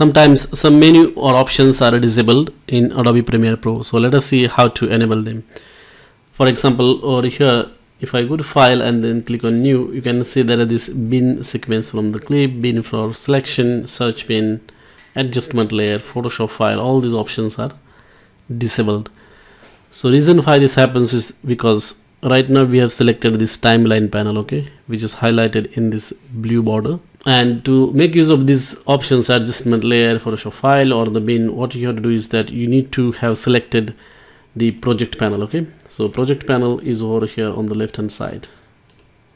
sometimes some menu or options are disabled in Adobe Premiere Pro so let us see how to enable them. For example over here if I go to file and then click on new you can see there are this bin sequence from the clip bin for selection search bin adjustment layer photoshop file all these options are disabled. So reason why this happens is because right now we have selected this timeline panel okay which is highlighted in this blue border. And to make use of these options adjustment layer photoshop file or the bin what you have to do is that you need to have selected the project panel okay? So project panel is over here on the left hand side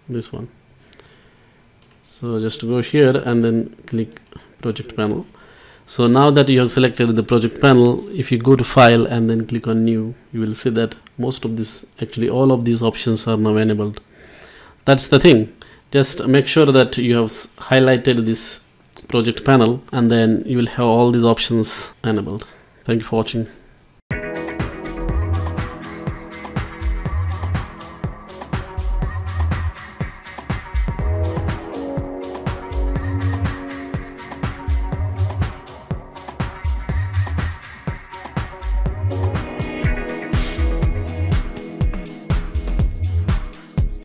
this one. So just go here and then click project panel so now that you have selected the project panel if you go to file and then click on new you will see that most of this actually all of these options are now enabled. That's the thing. Just make sure that you have highlighted this project panel and then you will have all these options enabled. Thank you for watching